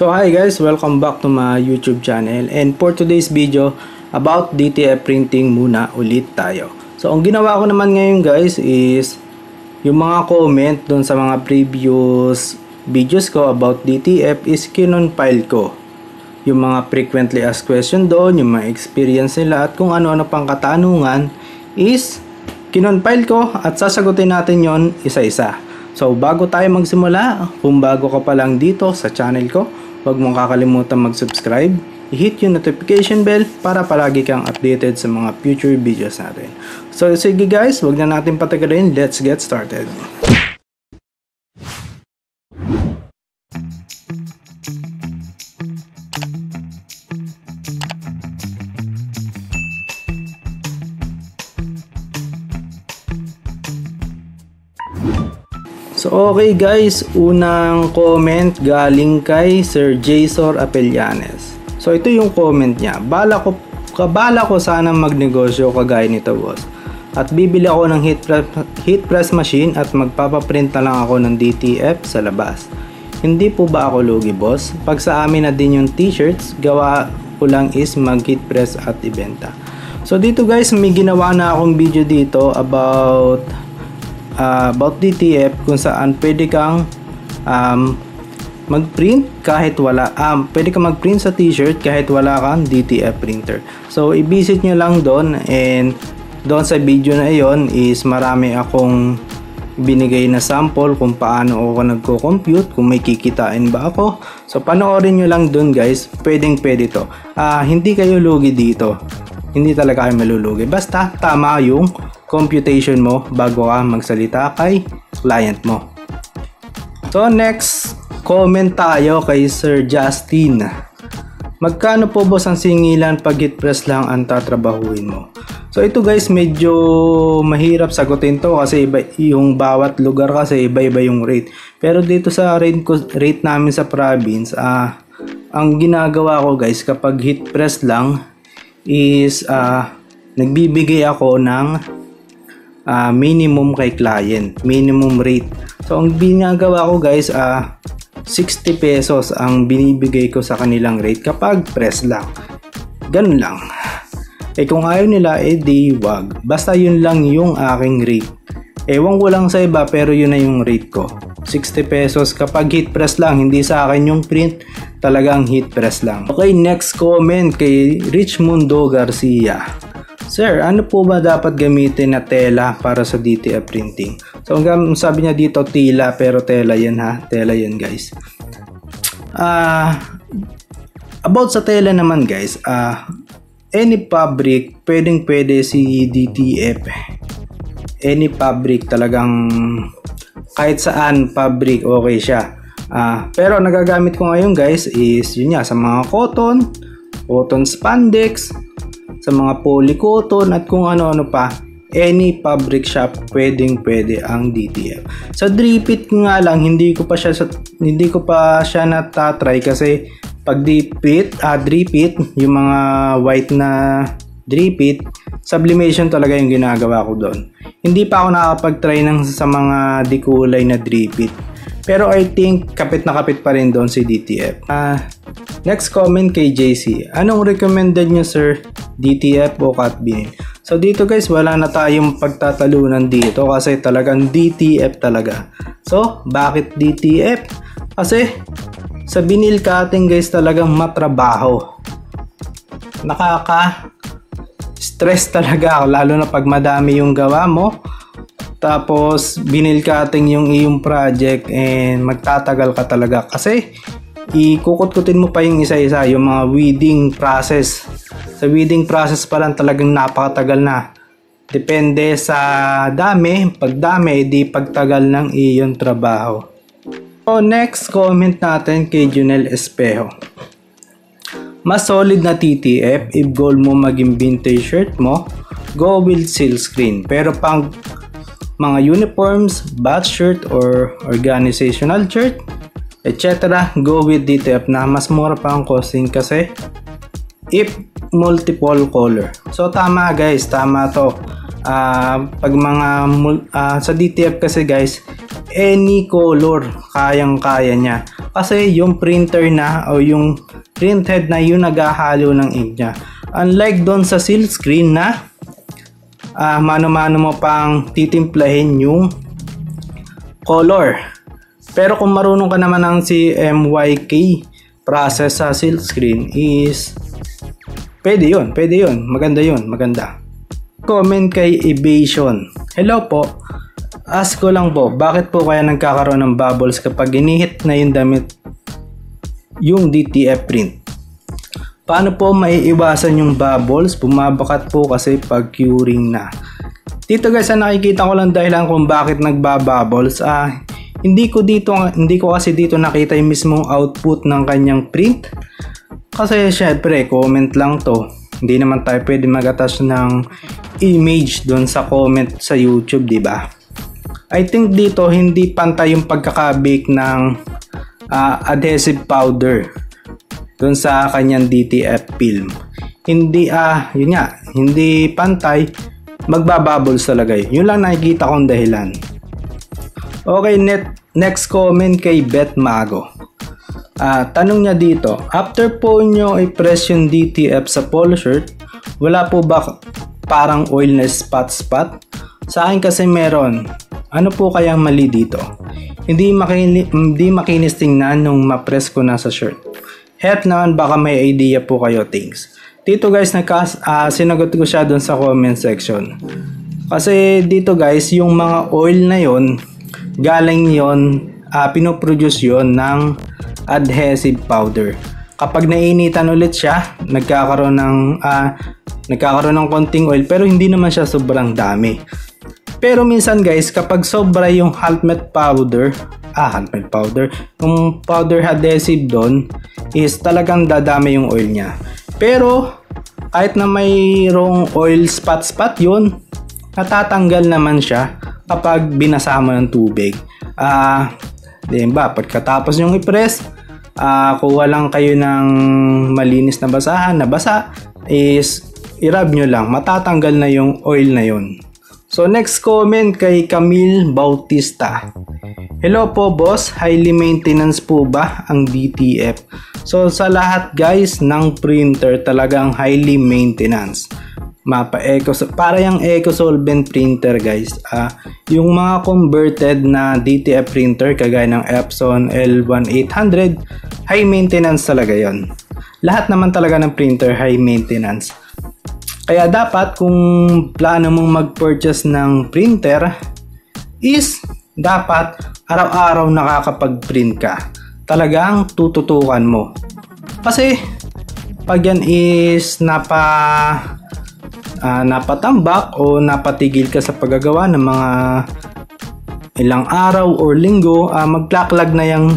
So hi guys, welcome back to my YouTube channel and for today's video about DTF printing muna ulit tayo. So ang ginawa ko naman ngayon guys is yung mga comment dun sa mga previous videos ko about DTF is kinonfile ko. Yung mga frequently asked question doon, yung mga experience nila at kung ano-ano pang katanungan is kinonfile ko at sasagutin natin yon isa-isa. So bago tayo magsimula, kung bago ka pa lang dito sa channel ko, huwag mong kakalimutan mag-subscribe, i-hit yung notification bell para palagi kang updated sa mga future videos natin. So sige guys, huwag na natin patagalin, let's get started. Okay guys, unang comment galing kay Sir Jason Apelianes. So ito yung comment niya. Bala ko kabala ko sana magnegosyo kagaya nito boss. At bibili ako ng heat press, heat press machine at magpapaprint na lang ako ng DTF sa labas. Hindi po ba ako lugi boss? Pag sa amin na din yung t-shirts, gawa ko lang is mag heat press at ibenta. So dito guys, may ginawa na akong video dito about uh, about DTF kung saan pwede kang um, mag-print kahit wala um, pwede kang mag-print sa t-shirt kahit wala kang DTF printer. So i-visit nyo lang doon and doon sa video na iyon is marami akong binigay na sample kung paano ako nagko-compute kung may kikitain ba ako. So panoorin nyo lang doon guys. Pwedeng pwede to. Uh, hindi kayo lugi dito hindi talaga kayo malulugi basta tama yung computation mo bago ka magsalita kay client mo. So next, comment tayo kay Sir Justin. Magkano po boss ang singilan pag hit press lang ang tatrabahuin mo? So ito guys medyo mahirap sagutin to kasi iba yung bawat lugar kasi iba-iba yung rate. Pero dito sa rate, ko, rate namin sa province, ah, ang ginagawa ko guys kapag hit press lang is ah, nagbibigay ako ng uh, minimum kay client, minimum rate. So ang binagawa ko guys, uh, 60 pesos ang binibigay ko sa kanilang rate kapag press lang. Ganun lang. Eh kung ayaw nila, eh di wag. Basta yun lang yung aking rate. Ewan ko lang sa iba pero yun na yung rate ko. 60 pesos kapag hit press lang, hindi sa akin yung print, talagang hit press lang. Okay, next comment kay Richmundo Garcia. Sir, ano po ba dapat gamitin na tela para sa DTF printing? So, ang sabi niya dito, tila, pero tela yan ha. Tela yan guys. Ah, uh, about sa tela naman guys, uh, any fabric, pwedeng pwede si DTF. Any fabric talagang kahit saan fabric, okay siya. Uh, pero nagagamit ko ngayon guys is yun nga sa mga cotton, cotton spandex, sa mga polycotton at kung ano-ano pa any fabric shop pwedeng pwede ang DTF. Sa dripit nga lang hindi ko pa siya hindi ko pa siya natatry kasi pag dripit, ah dripit, yung mga white na dripit, sublimation talaga yung ginagawa ko doon. Hindi pa ako nakapag-try ng sa mga dikulay na dripit. Pero I think kapit na kapit pa rin doon si DTF. Uh, next comment kay JC. Anong recommended nyo sir? DTF o cut vinyl? So dito guys wala na tayong pagtatalunan dito kasi talagang DTF talaga. So bakit DTF? Kasi sa vinyl cutting guys talagang matrabaho. Nakaka stress talaga lalo na pag madami yung gawa mo. Tapos binil cutting yung iyong project and magtatagal ka talaga. Kasi ikukutkutin mo pa yung isa-isa yung mga weeding process. Sa weeding process pa lang talagang napakatagal na. Depende sa dami. Pag dami di pagtagal ng iyong trabaho. So next comment natin kay Junel Espejo mas solid na TTF if goal mo maging vintage shirt mo go with seal screen pero pang mga uniforms, batch shirt or organizational shirt, etc. Go with DTF na mas mura pa ang costing kasi if multiple color. So tama guys, tama to. Uh, pag mga uh, sa DTF kasi guys, any color kayang kaya niya. Kasi yung printer na o yung printhead na yung naghahalo ng ink niya. Unlike doon sa seal screen na uh, mano-mano mo pang titimplahin yung color. Pero kung marunong ka naman ng CMYK process sa seal screen is pwede yun, pwede yun, maganda yun, maganda. Comment kay Evasion. Hello po, Ask ko lang po, bakit po kaya nagkakaroon ng bubbles kapag inihit na yung damit yung DTF print? Paano po maiiwasan yung bubbles? Bumabakat po kasi pag curing na. Dito guys, ah, nakikita ko lang dahilan kung bakit nagbabubbles. Ah, hindi ko dito hindi ko kasi dito nakita yung mismong output ng kanyang print. Kasi syempre, comment lang to. Hindi naman tayo pwede mag-attach ng image doon sa comment sa YouTube, di ba? I think dito hindi pantay yung pagkakabake ng uh, adhesive powder dun sa kanyang DTF film. Hindi ah, uh, yun nga, hindi pantay, magbabubbles talaga yun. Yun lang nakikita kong dahilan. Okay, net, next comment kay Beth Mago. Uh, tanong niya dito, after po nyo i-press yung DTF sa polo shirt, wala po ba parang oil na spot-spot? Sa akin kasi meron. Ano po kayang mali dito? Hindi, makini- hindi makinis tingnan nung ma-press ko na sa shirt. Help naman baka may idea po kayo things. Dito guys, nagka, uh, sinagot ko siya dun sa comment section. Kasi dito guys, yung mga oil na yon galing yon uh, pinoproduce yon ng adhesive powder. Kapag nainitan ulit siya, nagkakaroon ng uh, nagkakaroon ng konting oil pero hindi naman siya sobrang dami. Pero minsan guys, kapag sobra yung helmet powder, ah, helmet powder, yung powder adhesive doon is talagang dadami yung oil niya. Pero kahit na mayroong oil spot-spot yun, natatanggal naman siya kapag binasa mo ng tubig. Ah, uh, ba, pagkatapos yung i-press, uh, kuha lang kayo ng malinis na basahan, na basa, is i-rub nyo lang, matatanggal na yung oil na yun. So next comment kay Camille Bautista. Hello po boss, highly maintenance po ba ang DTF? So sa lahat guys ng printer talagang highly maintenance. Mapa Eco para yung Eco Solvent printer guys. Uh, yung mga converted na DTF printer kagaya ng Epson L1800 high maintenance talaga 'yon. Lahat naman talaga ng printer high maintenance. Kaya dapat kung plano mong mag-purchase ng printer is dapat araw-araw nakakapag-print ka. Talagang tututukan mo. Kasi pag yan is napa uh, napatambak o napatigil ka sa paggagawa ng mga ilang araw or linggo, uh, magplaklag na yung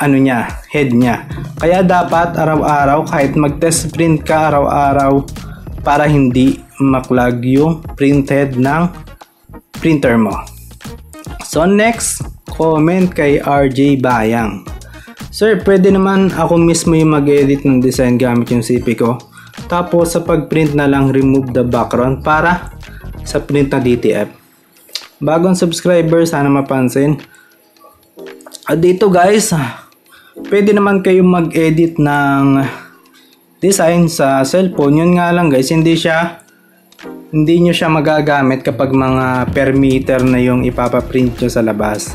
ano niya, head niya. Kaya dapat araw-araw kahit mag-test print ka araw-araw para hindi maklag yung printed ng printer mo. So next, comment kay RJ Bayang. Sir, pwede naman ako mismo yung mag-edit ng design gamit yung CP ko. Tapos sa pag-print na lang remove the background para sa print na DTF. Bagong subscriber, sana mapansin. At dito guys, pwede naman kayong mag-edit ng design sa cellphone. Yun nga lang guys, hindi siya hindi nyo siya magagamit kapag mga per meter na yung ipapaprint nyo sa labas.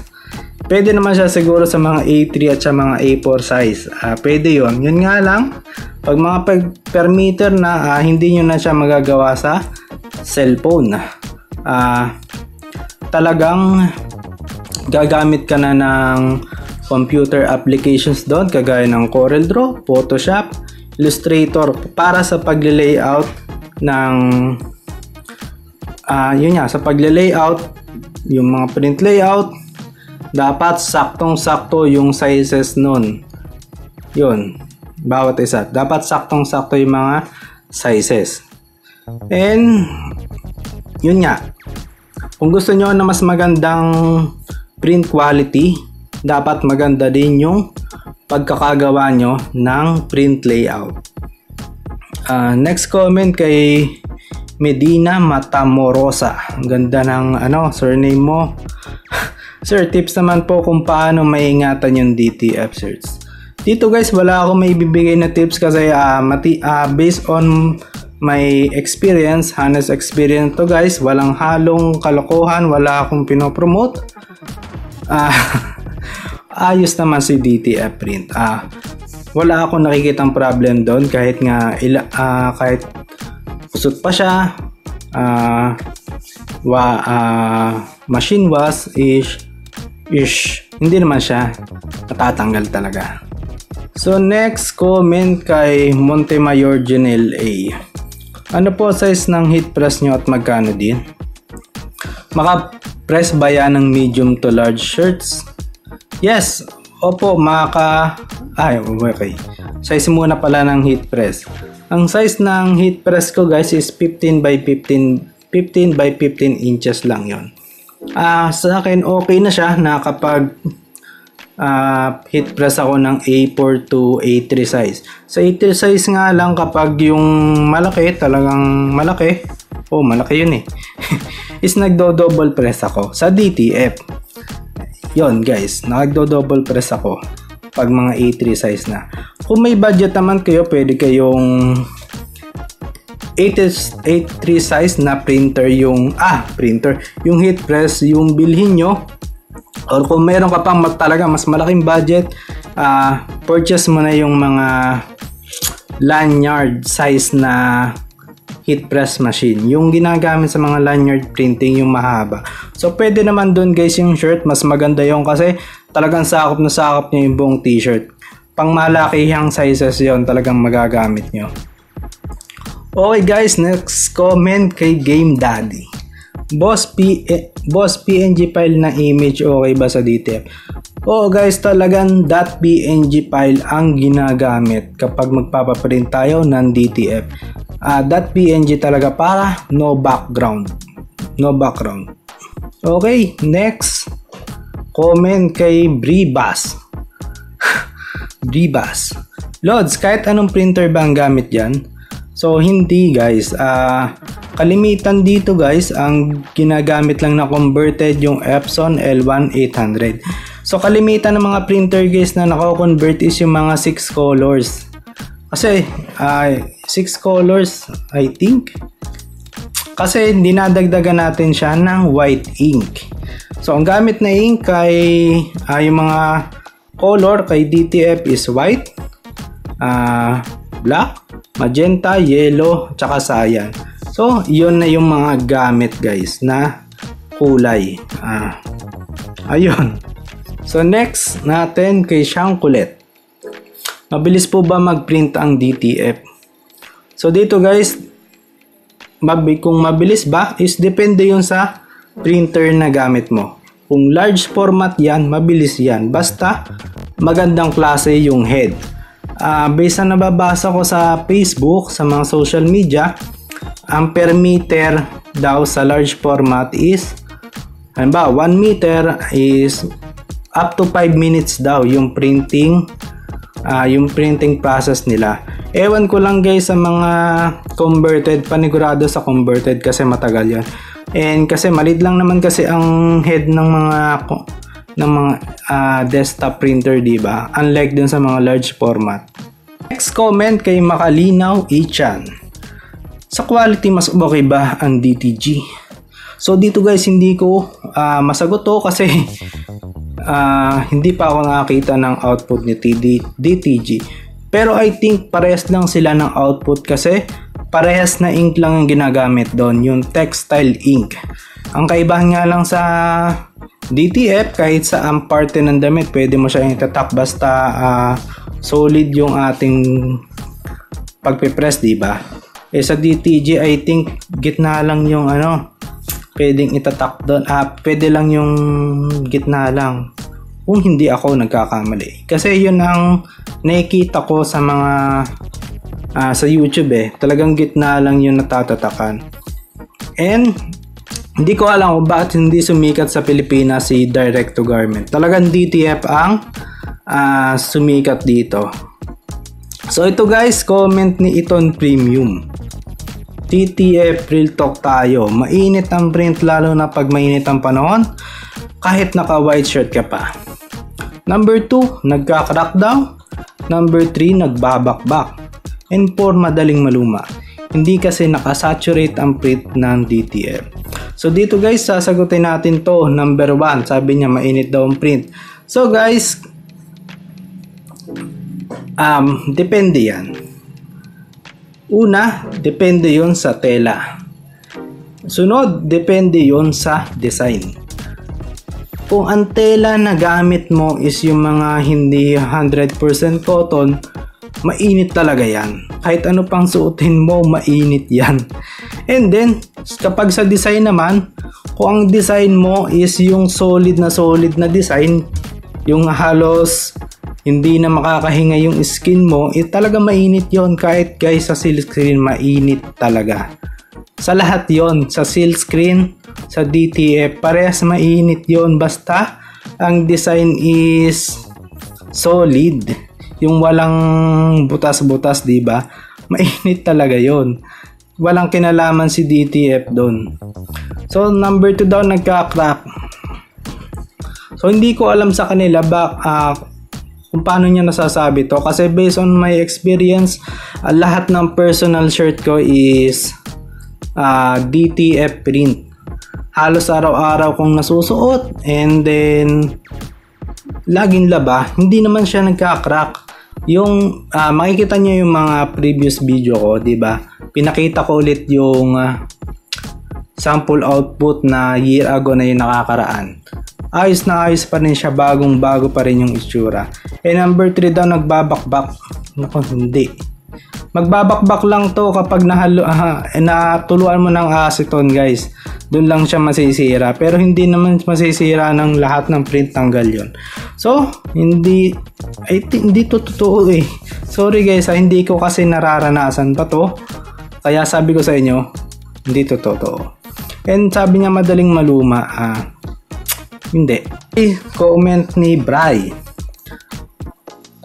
Pwede naman siya siguro sa mga A3 at sa mga A4 size. Uh, pwede yon Yun nga lang, pag mga pag per meter na, uh, hindi nyo na siya magagawa sa cellphone. Uh, talagang gagamit ka na ng computer applications doon, kagaya ng CorelDRAW, Photoshop, Illustrator para sa pagle-layout ng uh, yun nga, sa pagle-layout yung mga print layout dapat saktong-sakto yung sizes nun. Yun, bawat isa. Dapat saktong-sakto yung mga sizes. And, yun nga. Kung gusto nyo na mas magandang print quality, dapat maganda din yung pagkakagawa nyo ng print layout. Uh, next comment kay Medina Matamorosa. Ganda ng ano, surname mo. Sir, tips naman po kung paano maingatan yung DTF search. Dito guys, wala akong may bibigay na tips kasi uh, mati, uh, based on my experience, honest experience to guys, walang halong kalokohan, wala akong pinopromote. Uh, ayos naman si DTF print. Uh, wala akong nakikitang problem doon kahit nga ila, uh, kahit kusot pa siya, uh, wa, uh, machine wash is ish, hindi naman siya natatanggal talaga. So next comment kay Montemayor Janelle A. Ano po size ng heat press nyo at magkano din? Maka-press ba yan ng medium to large shirts? Yes, opo, maka... Ay, okay. Size muna pala ng heat press. Ang size ng heat press ko guys is 15 by 15 15 by 15 inches lang yon. Ah, uh, sa akin okay na siya na kapag uh, hit press ako ng A4 to A3 size. Sa A3 size nga lang kapag yung malaki, talagang malaki, oh malaki yun eh, is nagdo-double press ako sa DTF. Yon guys, nagdo-double press ako pag mga A3 size na. Kung may budget naman kayo, pwede kayong 8 size na printer yung ah printer yung heat press yung bilhin nyo or kung meron ka pang talaga mas malaking budget, uh, purchase mo na yung mga lanyard size na heat press machine. Yung ginagamit sa mga lanyard printing, yung mahaba. So, pwede naman dun guys yung shirt. Mas maganda yung kasi talagang sakop na sakop nyo yung buong t-shirt. Pang malakihang sizes yon talagang magagamit nyo. Okay guys, next comment kay Game Daddy. Boss, P eh, Boss PNG file na image okay ba sa DTF? Oo guys, talagang .png file ang ginagamit kapag magpapaprint tayo ng DTF. Uh, ah, .png talaga para no background. No background. Okay, next. Comment kay Bribas. Bribas. Lods, kahit anong printer ba ang gamit dyan? So, hindi guys. Uh, kalimitan dito guys, ang ginagamit lang na converted yung Epson L1800. So, kalimitan ng mga printer guys na nako-convert is yung mga 6 colors. Kasi, 6 uh, colors, I think. Kasi, dinadagdagan natin siya ng white ink. So, ang gamit na ink ay uh, yung mga color kay DTF is white, uh, black, magenta, yellow, tsaka cyan. So, yun na yung mga gamit guys na kulay. Ah, ayun. So, next natin kay Shankulet. Mabilis po ba mag-print ang DTF? So, dito guys, mabi kung mabilis ba is depende yun sa printer na gamit mo. Kung large format yan, mabilis yan. Basta magandang klase yung head uh, based sa nababasa ko sa Facebook, sa mga social media, ang per meter daw sa large format is halimbawa 1 meter is up to 5 minutes daw yung printing uh, yung printing process nila ewan ko lang guys sa mga converted panigurado sa converted kasi matagal yan and kasi malit lang naman kasi ang head ng mga ng mga uh, desktop printer, di ba? Unlike dun sa mga large format. Next comment kay Makalinaw Ichan. Sa quality, mas okay ba ang DTG? So dito guys, hindi ko uh, masagot to kasi uh, hindi pa ako nakakita ng output ni TD, DTG. Pero I think parehas lang sila ng output kasi parehas na ink lang ang ginagamit doon, yung textile ink. Ang kaibahan nga lang sa DTF, kahit sa ang parte ng damit, pwede mo siya itatak basta uh, solid yung ating pagpipress, di ba? Eh sa DTG, I think gitna lang yung ano, pwedeng itatak doon. Ah, pwede lang yung gitna lang. Kung hindi ako nagkakamali. Kasi yun ang nakikita ko sa mga uh, sa YouTube eh. Talagang gitna lang yung natatatakan. And hindi ko alam kung bakit hindi sumikat sa Pilipinas si Direct to Garment. Talagang DTF ang uh, sumikat dito. So ito guys, comment ni Iton Premium. TTF Real Talk tayo. Mainit ang print lalo na pag mainit ang panahon. kahit naka white shirt ka pa. Number 2, nagka-crack daw. Number 3, nagbabakbak. And 4, madaling maluma. Hindi kasi nakasaturate ang print ng DTF. So dito guys, sasagutin natin to. Number 1, sabi niya mainit daw ang print. So guys, um, depende yan. Una, depende yon sa tela. Sunod, depende yon sa design. Kung ang tela na gamit mo is yung mga hindi 100% cotton, mainit talaga yan. Kahit ano pang suotin mo, mainit yan. And then, kapag sa design naman, kung ang design mo is yung solid na solid na design, yung halos hindi na makakahinga yung skin mo, eh talaga mainit yon kahit guys sa silk screen mainit talaga. Sa lahat yon sa silk screen, sa DTF, parehas mainit yon basta ang design is solid. Yung walang butas-butas, 'di ba? Mainit talaga yon. Walang kinalaman si DTF doon. So number 2 daw nagka-crack. So hindi ko alam sa kanila ba uh, kung paano niya nasasabi to. Kasi based on my experience uh, lahat ng personal shirt ko is uh, ah, DTF print. Halos araw-araw kong nasusuot and then laging laba. Hindi naman siya nagka-crack. Yung uh, makikita niyo yung mga previous video ko di ba? Pinakita ko ulit yung uh, sample output na year ago na yung nakakaraan ayos na ayos pa rin siya, bagong bago pa rin yung itsura. Eh number 3 daw nagbabakbak. Nako, hindi. Magbabakbak lang to kapag nahalo, uh, natuluan mo ng acetone guys. Doon lang siya masisira. Pero hindi naman masisira ng lahat ng print tanggal yon. So, hindi, I think, hindi to totoo eh. Sorry guys, ah, hindi ko kasi nararanasan pa to. Kaya sabi ko sa inyo, hindi to totoo. And sabi niya madaling maluma. Ah, hindi. Comment ni Bray.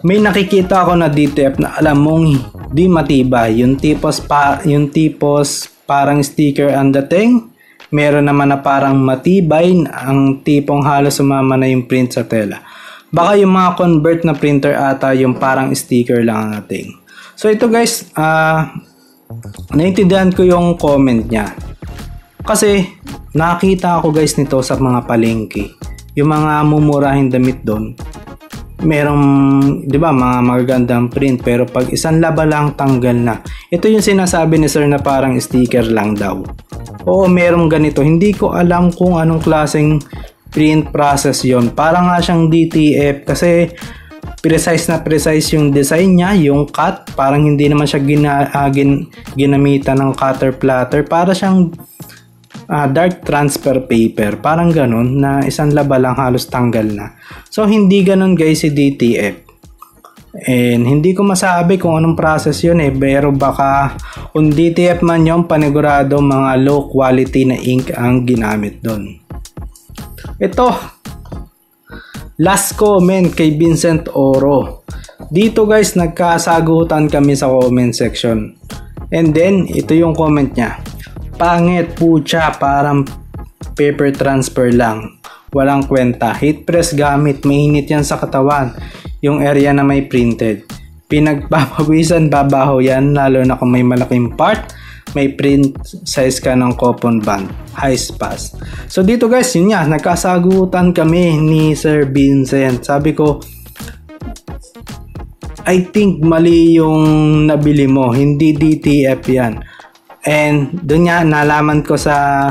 May nakikita ako na DTF na alam mong di matibay. Yung tipos, pa, yung tipos parang sticker ang dating. Meron naman na parang matibay ang tipong halos sumama na yung print sa tela. Baka yung mga convert na printer ata yung parang sticker lang ang dating. So ito guys, uh, naintindihan ko yung comment niya. Kasi nakita ako guys nito sa mga palengke. Yung mga mumurahing damit doon. Merong, di ba, mga magagandang print pero pag isang laba lang tanggal na. Ito yung sinasabi ni sir na parang sticker lang daw. Oo, merong ganito. Hindi ko alam kung anong klaseng print process yon Para nga siyang DTF kasi precise na precise yung design niya, yung cut, parang hindi naman siya gina, uh, gin, ginamitan ng cutter platter, para siyang uh, dark transfer paper. Parang ganun na isang laba lang halos tanggal na. So hindi ganun guys si DTF. And hindi ko masabi kung anong process yun eh. Pero baka kung DTF man yung panigurado mga low quality na ink ang ginamit doon. Ito. Last comment kay Vincent Oro. Dito guys nagkasagutan kami sa comment section. And then ito yung comment niya. Pangit siya, parang paper transfer lang. Walang kwenta. Heat press gamit, mainit yan sa katawan. Yung area na may printed. Pinagpapawisan babaho yan, lalo na kung may malaking part may print size ka ng coupon band high pass so dito guys yun nga nagkasagutan kami ni Sir Vincent sabi ko I think mali yung nabili mo hindi DTF yan And doon nga nalaman ko sa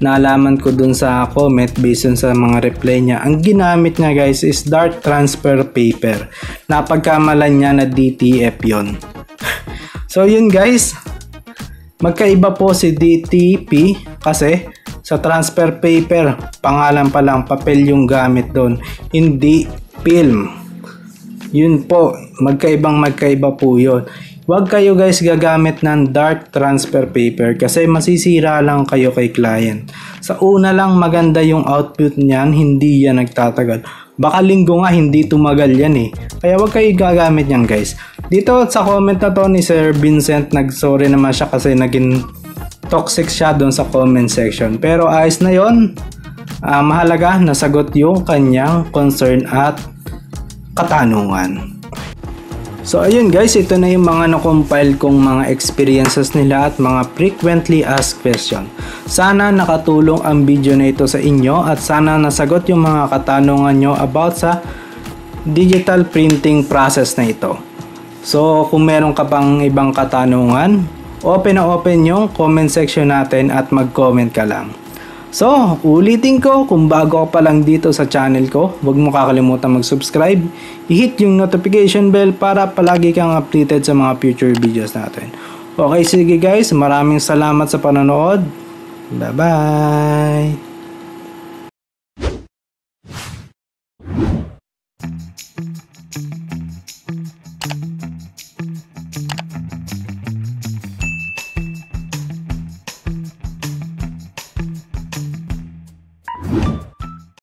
nalaman ko dun sa comment based on sa mga reply niya. Ang ginamit niya guys is dark transfer paper. Napagkamalan niya na DTF yon. so yun guys, magkaiba po si DTP kasi sa transfer paper, pangalan pa lang, papel yung gamit doon. Hindi film. Yun po, magkaibang magkaiba po yun. Huwag kayo guys gagamit ng dark transfer paper kasi masisira lang kayo kay client. Sa una lang maganda yung output niyan, hindi yan nagtatagal. Baka linggo nga hindi tumagal yan eh. Kaya huwag kayo gagamit yan guys. Dito sa comment na to ni Sir Vincent, nagsorry naman siya kasi naging toxic siya doon sa comment section. Pero ayos na yon ah, mahalaga na sagot yung kanyang concern at katanungan. So ayun guys, ito na yung mga na-compile kong mga experiences nila at mga frequently asked question. Sana nakatulong ang video na ito sa inyo at sana nasagot yung mga katanungan nyo about sa digital printing process na ito. So kung meron ka pang ibang katanungan, open na open yung comment section natin at mag-comment ka lang. So, ulitin ko, kung bago ka pa lang dito sa channel ko, huwag mo kakalimutan mag-subscribe, i-hit yung notification bell para palagi kang updated sa mga future videos natin. Okay, sige guys, maraming salamat sa panonood. Bye-bye!